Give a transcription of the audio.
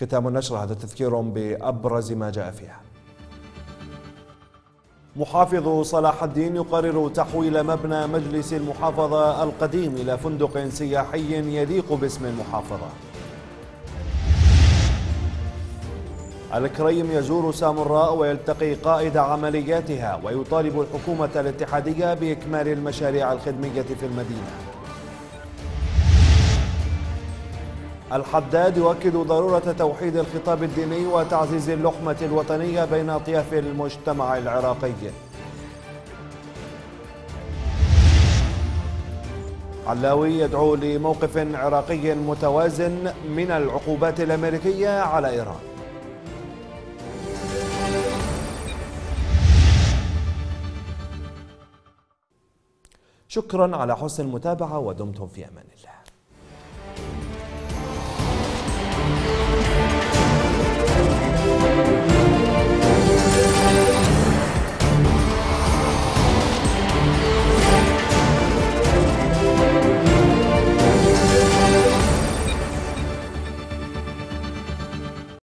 ختام النشر هذا تذكير بأبرز ما جاء فيها. محافظ صلاح الدين يقرر تحويل مبنى مجلس المحافظة القديم إلى فندق سياحي يليق باسم المحافظة. الكريم يزور سامراء ويلتقي قائد عملياتها ويطالب الحكومة الاتحادية بإكمال المشاريع الخدمية في المدينة. الحداد يؤكد ضرورة توحيد الخطاب الديني وتعزيز اللحمة الوطنية بين أطياف المجتمع العراقي. علاوي يدعو لموقف عراقي متوازن من العقوبات الأمريكية على إيران. شكرا على حسن المتابعة ودمتم في أمان الله.